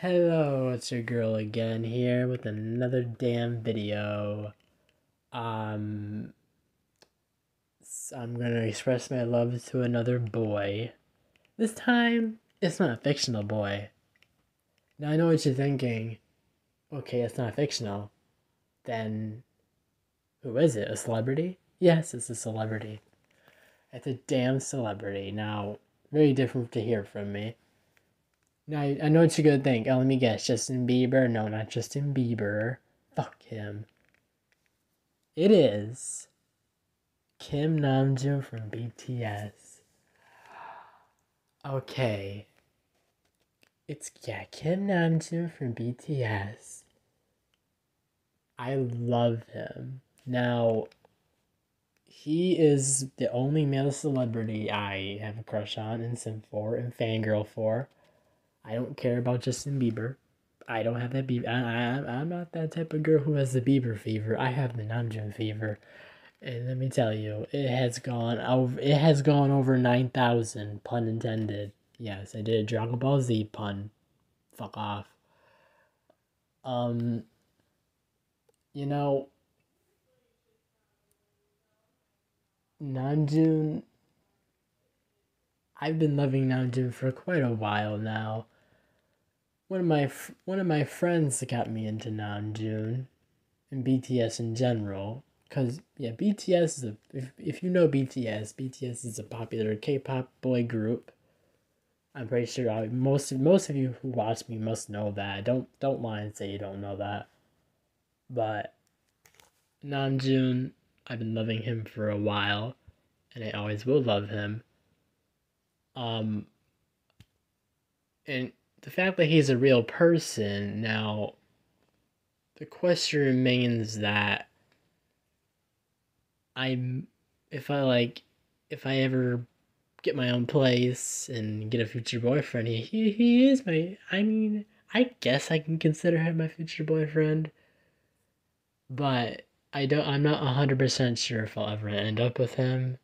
Hello, it's your girl again here with another damn video. Um, I'm gonna express my love to another boy. This time, it's not a fictional boy. Now I know what you're thinking. Okay, it's not fictional. Then, who is it? A celebrity? Yes, it's a celebrity. It's a damn celebrity. Now, very different to hear from me. Now, I, I know what you're gonna think. Oh, let me guess. Justin Bieber? No, not Justin Bieber. Fuck him. It is Kim Namjoon from BTS. Okay. It's, yeah, Kim Namjoon from BTS. I love him. Now, he is the only male celebrity I have a crush on and sim for and fangirl for. I don't care about Justin Bieber. I don't have that Bieber. I, I, I'm not that type of girl who has the Bieber fever. I have the Namjoon fever. And let me tell you, it has gone over. It has gone over nine thousand. Pun intended. Yes, I did a Dragon Ball Z pun. Fuck off. Um. You know. Namjoon. I've been loving Namjoon for quite a while now one of my one of my friends got me into Namjoon and BTS in general. Cause yeah, BTS is a if, if you know BTS, BTS is a popular K-pop boy group. I'm pretty sure I, most most of you who watch me must know that. Don't don't lie and say you don't know that. But Namjoon, I've been loving him for a while, and I always will love him. Um, and the fact that he's a real person now the question remains that i'm if i like if i ever get my own place and get a future boyfriend he, he, he is my i mean i guess i can consider him my future boyfriend but i don't i'm not 100% sure if i'll ever end up with him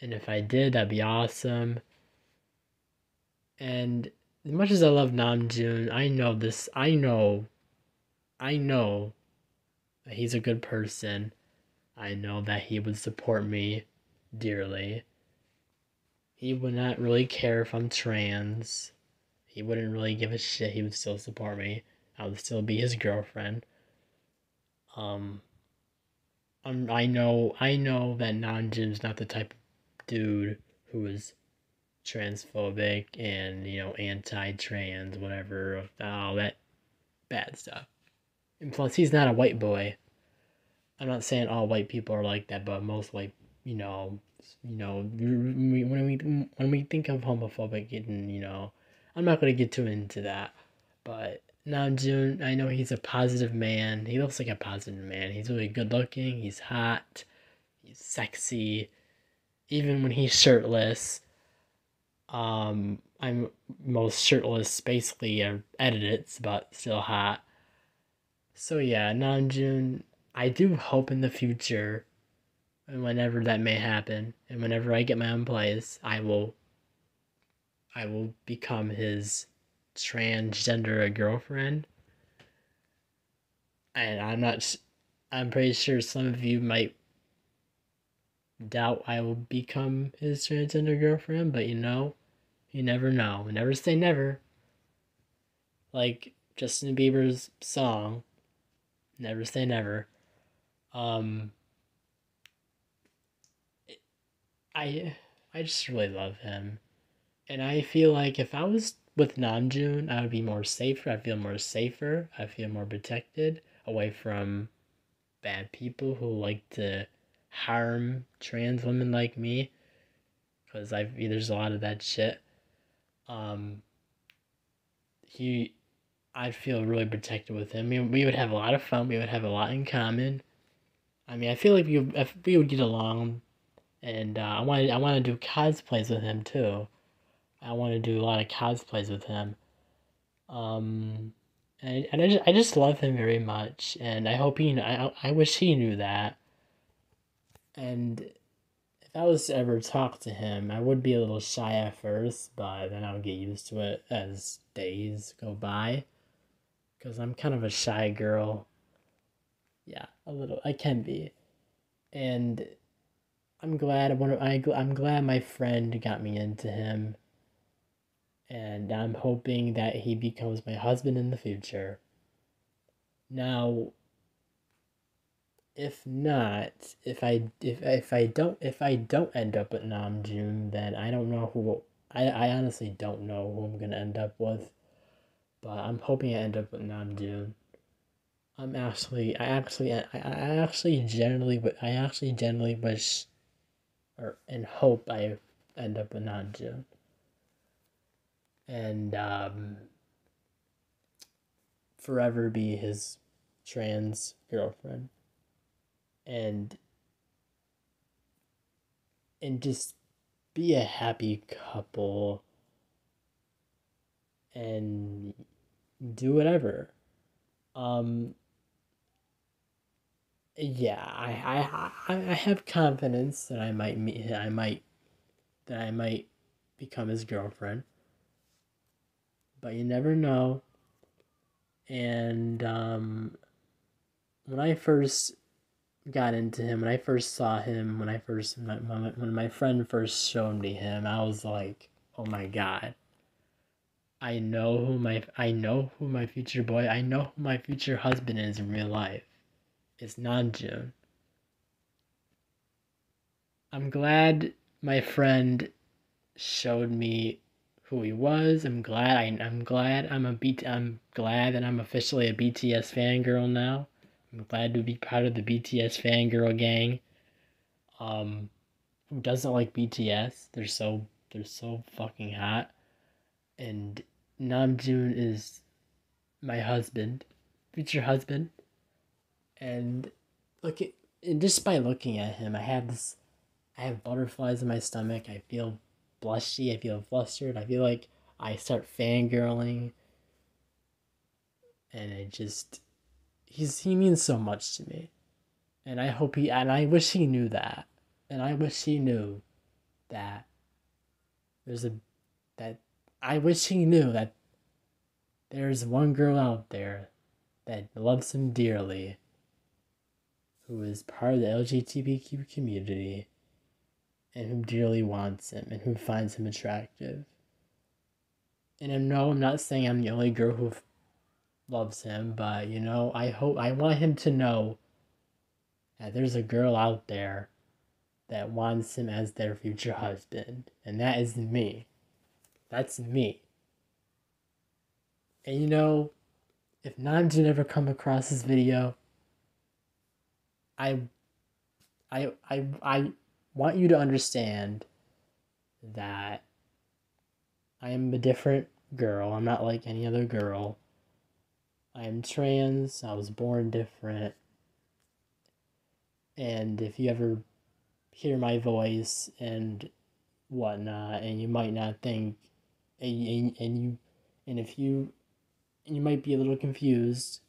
and if i did that'd be awesome. And as much as I love Namjoon, I know this. I know. I know that he's a good person. I know that he would support me dearly. He would not really care if I'm trans. He wouldn't really give a shit. He would still support me. I would still be his girlfriend. Um, I'm, I know. I know that Namjoon's not the type of dude who is transphobic and you know anti-trans whatever all that bad stuff and plus he's not a white boy i'm not saying all white people are like that but most white you know you know when we when we think of homophobic you know i'm not going to get too into that but Namjoon, I know he's a positive man. He looks like a positive man. He's really good looking. He's hot. He's sexy. Even when he's shirtless, um, I'm most shirtless, basically uh, edited, but still hot. So yeah, Namjoon, I do hope in the future, and whenever that may happen, and whenever I get my own place, I will. I will become his transgender girlfriend. And I'm not. I'm pretty sure some of you might doubt I will become his transgender girlfriend, but you know, you never know. Never say never. Like Justin Bieber's song, Never Say Never. Um I I just really love him. And I feel like if I was with Namjoon, I would be more safer. I feel more safer. I feel more protected away from bad people who like to harm trans women like me. Because I there's a lot of that shit um, he, I'd feel really protected with him. I mean, we would have a lot of fun. We would have a lot in common. I mean, I feel like we if we would get along, and uh, I want I want to do cosplays with him too. I want to do a lot of cosplays with him. Um, and, and I just I just love him very much, and I hope he I I wish he knew that. And I was to ever talk to him, I would be a little shy at first, but then I'll get used to it as days go by. Because I'm kind of a shy girl. Yeah, a little. I can be. And I'm glad I, I'm glad my friend got me into him. And I'm hoping that he becomes my husband in the future. Now, if not, if I if if I don't if I don't end up with Namjoon, then I don't know who I I honestly don't know who I'm gonna end up with, but I'm hoping I end up with Namjoon. I'm actually I actually I, I actually generally I actually generally wish, or and hope I end up with Namjoon. And um, forever be his trans girlfriend and and just be a happy couple and do whatever. Um yeah I, I i have confidence that i might meet i might that i might become his girlfriend. But you never know. And um when i first got into him, when I first saw him, when I first when my, when my friend first showed me him, I was like, "Oh my god." I know who my I know who my future boy, I know who my future husband is in real life. It's Namjoon. I'm glad my friend showed me who he was. I'm glad I, I'm glad I'm a B, I'm glad that I'm officially a BTS fangirl now. I'm glad to be part of the BTS fangirl gang. Um, who doesn't like BTS? They're so they're so fucking hot. And Namjoon is my husband, future husband. And look at and just by looking at him, I have this I have butterflies in my stomach. I feel blushy, I feel flustered, I feel like I start fangirling. And it just he's he means so much to me. And I hope he and I wish he knew that. And I wish he knew that there's a that I wish he knew that there's one girl out there that loves him dearly who is part of the LGBTQ community and who dearly wants him and who finds him attractive. And I know I'm not saying I'm the only girl who loves him, but you know, I hope I want him to know that there's a girl out there that wants him as their future husband, and that is me. That's me. And you know, if Namjoon ever come across this video, I I I I want you to understand that I am a different girl. I'm not like any other girl. I am trans, I was born different. And if you ever hear my voice and whatnot, and you might not think, and, and, and you, and if you, and you might be a little confused,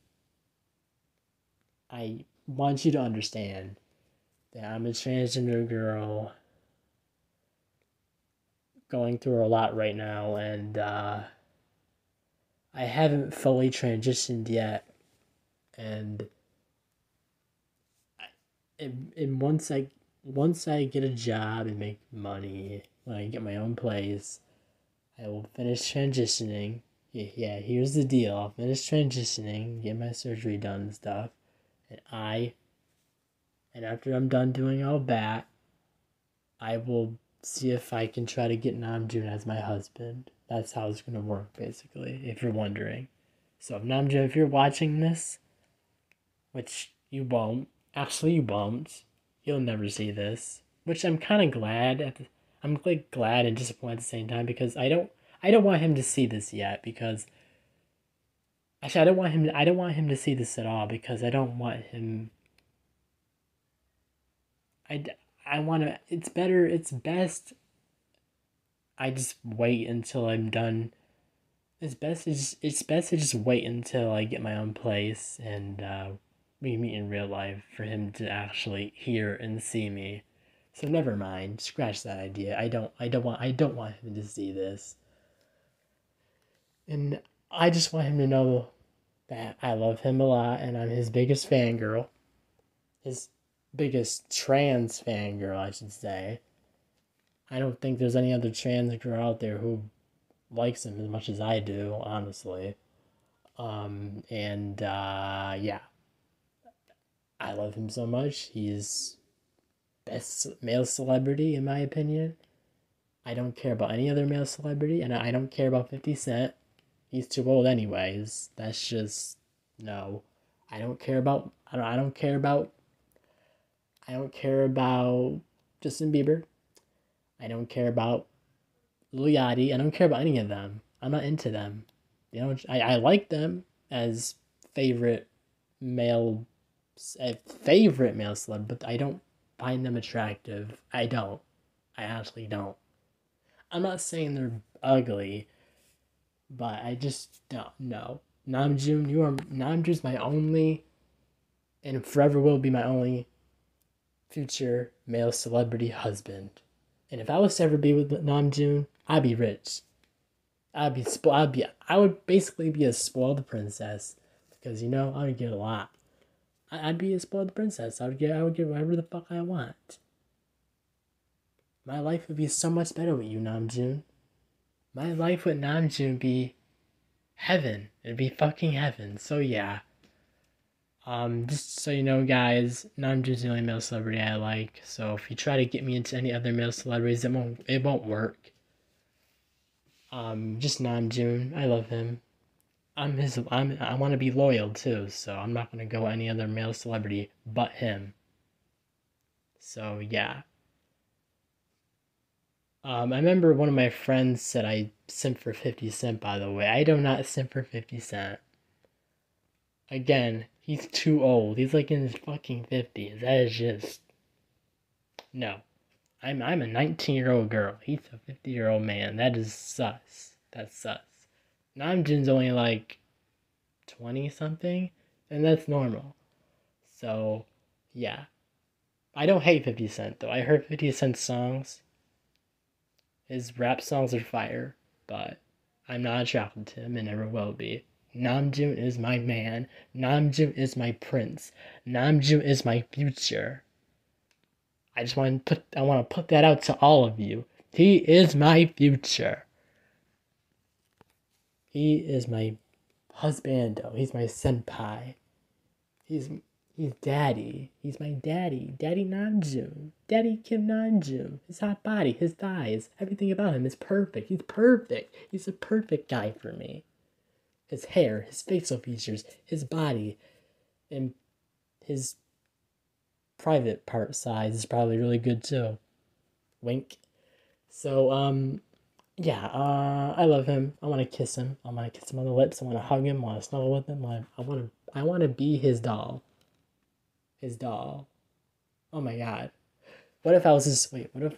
I want you to understand that I'm a transgender girl going through a lot right now, and, uh, I haven't fully transitioned yet, and and, and once I once I get a job and make money, when I get my own place, I will finish transitioning. Yeah, here's the deal. I'll finish transitioning, get my surgery done and stuff, and I and after I'm done doing all that, I will see if I can try to get Namjoon as my husband. That's how it's gonna work, basically, if you're wondering. So, Namjoon, if you're watching this, which you won't, actually you won't, you'll never see this. Which I'm kind of glad. At the, I'm like glad and disappointed at the same time because I don't, I don't want him to see this yet because. Actually, I don't want him. To, I don't want him to see this at all because I don't want him. I, I want to. It's better. It's best I just wait until I'm done. It's best just, it's best to just wait until I get my own place and uh, we meet in real life for him to actually hear and see me So never mind. Scratch that idea. I don't I don't want I don't want him to see this. And I just want him to know that I love him a lot and I'm his biggest fangirl. His biggest trans fangirl, I should say. I don't think there's any other trans girl out there who likes him as much as I do, honestly. Um, and uh, yeah, I love him so much. He's best male celebrity in my opinion. I don't care about any other male celebrity, and I don't care about Fifty Cent. He's too old, anyways. That's just no. I don't care about. I don't. I don't care about. I don't care about Justin Bieber. I don't care about Lil Yachty. I don't care about any of them. I'm not into them. You know, I, I like them as favorite male, eh, favorite male celeb, but I don't find them attractive. I don't. I actually don't. I'm not saying they're ugly, but I just don't know. Namjoon, you are Namjoon's my only, and forever will be my only, future male celebrity husband. And if I was to ever be with Namjoon, I'd be rich. I'd be spo- I'd be I would basically be a spoiled princess because you know I would get a lot. I- I'd be a spoiled princess. I would get I would get whatever the fuck I want. My life would be so much better with you, Namjoon. My life with Namjoon be heaven. It'd be fucking heaven. So yeah. Um, just so you know, guys, Namjoon's the only male celebrity I like. So if you try to get me into any other male celebrities, it won't it won't work. Um, just Namjoon. I love him. I'm his. I'm. I want to be loyal too. So I'm not gonna go any other male celebrity but him. So yeah. Um, I remember one of my friends said I simp for 50 Cent, by the way. I do not simp for 50 Cent. Again, he's too old. He's like in his fucking 50s. That is just. No. I'm I'm a 19 year old girl. He's a 50 year old man. That is sus. That's sus. Namjoon's only like 20 something, and that's normal. So, yeah. I don't hate 50 Cent though. I heard 50 Cent songs. His rap songs are fire, but I'm not attracted to him and never will be. Namjoon is my man. Namjoon is my prince. Namjoon is my future. I just want to put I want to put that out to all of you. He is my future. He is my husbando. He's my senpai. He's he's daddy. He's my daddy. Daddy Namjoon. Daddy Kim Namjoon. His hot body, his thighs, everything about him is perfect. He's perfect. He's a perfect guy for me. His hair, his facial features, his body, and his private part size is probably really good too. Wink. So, um, yeah, uh, I love him. I want to kiss him. I want to kiss him on the lips. I want to hug him. I want to snuggle with him. I want to, I want to be his doll. His doll. Oh my god. What if I was just wait? What if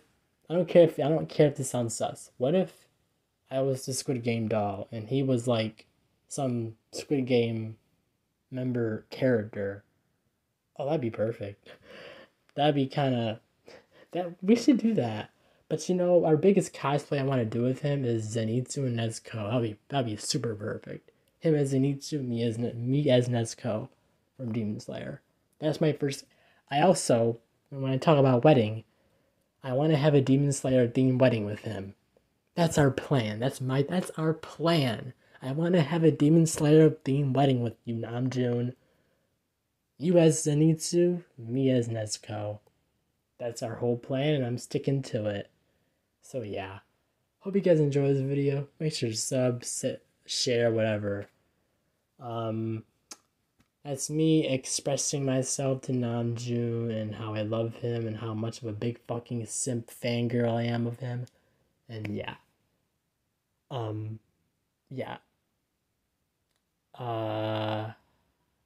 I don't care if I don't care if this sounds sus. What if I was the Squid Game doll and he was like some Squid Game member character Oh, that'd be perfect. That'd be kind of that. We should do that. But you know, our biggest cosplay I want to do with him is Zenitsu and Nezuko. That'd be that'd be super perfect. Him as Zenitsu, me as me as Nezuko from Demon Slayer. That's my first. I also, when I talk about wedding, I want to have a Demon Slayer themed wedding with him. That's our plan. That's my. That's our plan. I want to have a Demon Slayer themed wedding with you, Namjoon. You as Zenitsu, me as Nezuko. That's our whole plan, and I'm sticking to it. So yeah. Hope you guys enjoy this video. Make sure to sub, sit, share, whatever. Um, that's me expressing myself to Namjoon and how I love him and how much of a big fucking simp fangirl I am of him. And yeah. Um, yeah. Uh,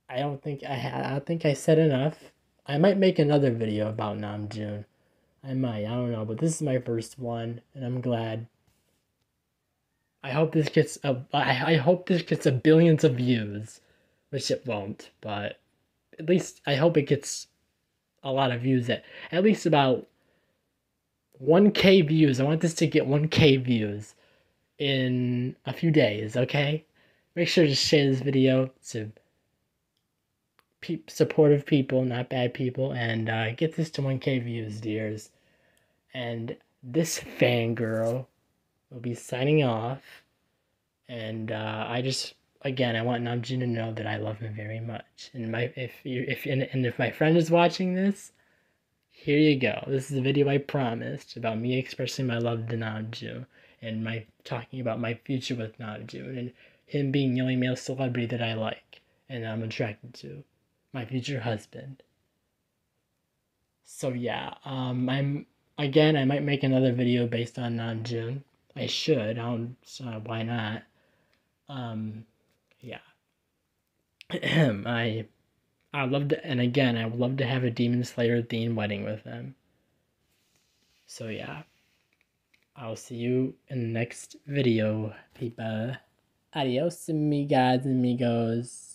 I don't think I ha- I think I said enough. I might make another video about Namjoon. I might. I don't know, but this is my first one, and I'm glad. I hope this gets a. I, I hope this gets a billions of views, which it won't, but at least I hope it gets a lot of views. At at least about 1k views. I want this to get 1k views in a few days, okay? Make sure to share this video to pe- supportive people, not bad people, and uh, get this to 1k views, dears. And this fangirl will be signing off. And uh, I just, again, I want Namjoon to know that I love him very much. And my if you if and, and if my friend is watching this, here you go. This is a video I promised about me expressing my love to Namjoon and my talking about my future with Namjoon and him being the only male celebrity that I like and I'm attracted to, my future husband. So yeah, um, I'm again. I might make another video based on Namjoon. I should. I don't. Uh, why not? Um, yeah. I I love to, and again, I would love to have a Demon Slayer themed wedding with them. So yeah, I'll see you in the next video, people. Adios, amigas, amigos.